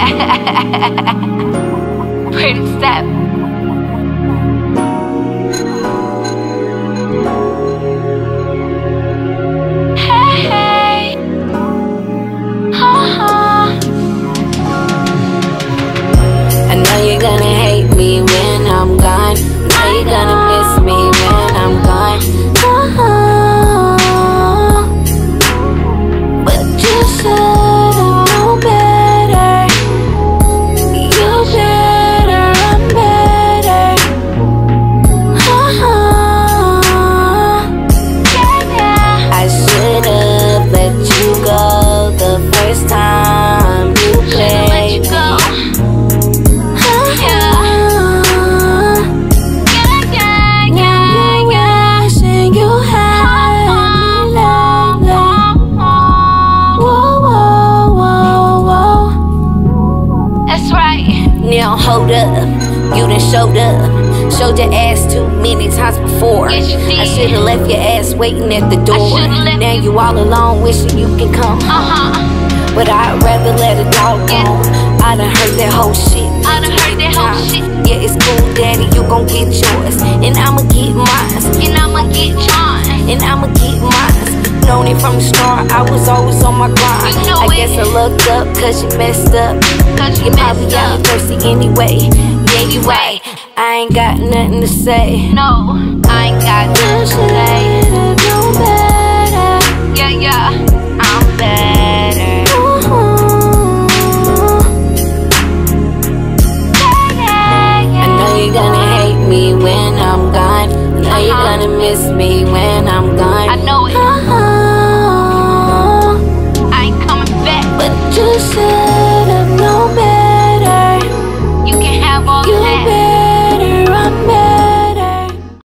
Princess. Uh-huh. Gonna hate me when I'm gone. Now you gonna Now hold up, you done showed up. Showed your ass too many times before. Yes, I should've left your ass waiting at the door. now you- all alone, wishing you could come Uh-huh. But I'd rather let a dog go. Yeah. I done heard that whole shit. I done heard that whole shit. Yeah, it's cool, daddy, you gon' get yours. And I'ma get mine. And I'ma get John. and I'ma get mine. It from the start, I was always on my grind. You know I it. guess I looked up cause you messed up. Cause you You probably messed got up. me thirsty anyway. Yeah, you right. I ain't got nothing to say. No, I ain't got nothing to say. know better. Yeah, yeah. I'm better. Yeah, yeah, I know you're gonna hate me when I'm gone. I know you're Uh-huh. gonna miss me when I'm gone. You should